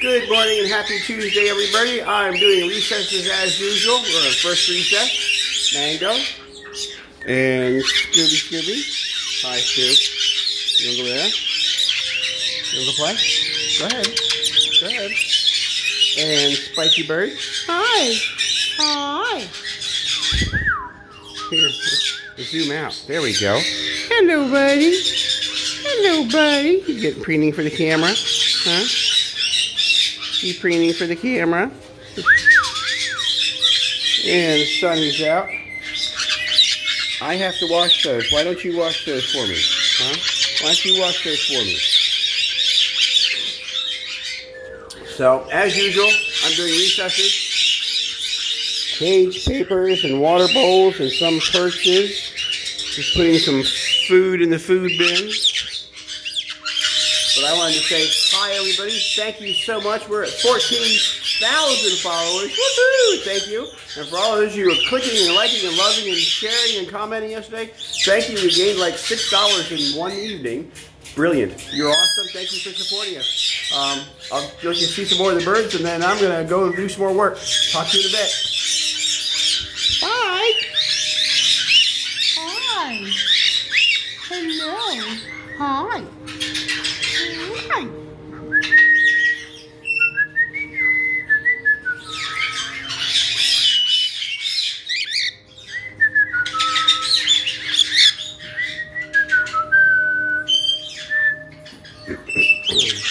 Good morning and happy Tuesday, everybody. I'm doing recesses as usual. We're on first recess. Mango. And Scooby Scooby. Hi, Scoob. You want to go there? You go play? Go ahead. Go ahead. And Spiky Bird. Hi. Hi. Here, zoom out. There we go. Hello, buddy. Hello, buddy. You getting preening for the camera? Huh? You preening for the camera? And Sunny's out. I have to wash those. Why don't you wash those for me? Huh? Why don't you wash those for me? So, as usual, I'm doing recesses. Cage papers and water bowls and some perches. Just putting some food in the food bin. But I wanted to say hi, everybody. Thank you so much. We're at 14,000 followers. Woohoo! Thank you. And for all of those of you who are clicking and liking and loving and sharing and commenting yesterday, thank you. We gained like $6 in one evening. Brilliant. You're awesome. Thank you for supporting us. Um, I'll you see some more of the birds, and then I'm going to go do some more work. Talk to you in a bit. Bye. Hi. Hello. Hi. Hi.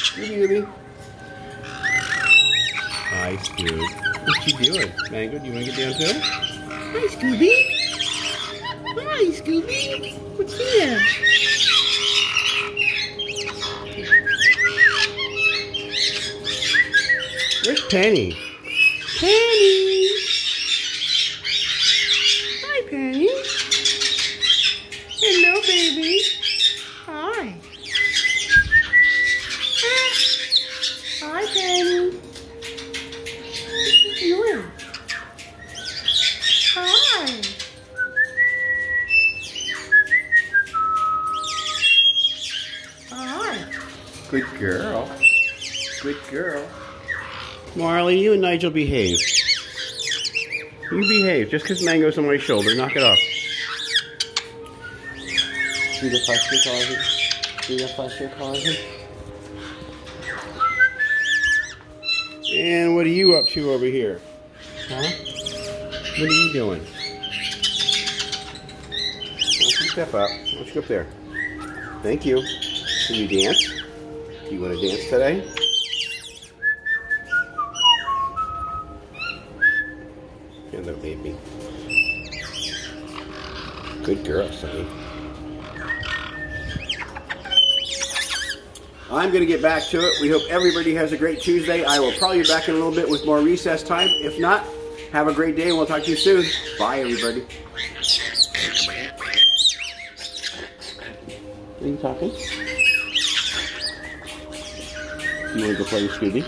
Scooby Hi, Scoob. What you doing? Mango, do you want to get down too? Hi, Scooby. Penny? Penny. Hi, Penny. Hello, baby. Hi. Ah. Hi, Penny. What you doing? Hi. Hi. Good girl. Good girl. Marley, you and Nigel behave. You behave. Just because Mango's on my shoulder, knock it off. See the fuss you're causing? See the fuss you're causing? And what are you up to over here? Huh? What are you doing? Why don't you step up? Why don't you go up there? Thank you. Can you dance? Do you want to dance today? Hello, baby. Good girl, Sunny. I'm going to get back to it. We hope everybody has a great Tuesday. I will probably be back in a little bit with more recess time. If not, have a great day and we'll talk to you soon. Bye, everybody. Are you talking? You want to go play with Scooby?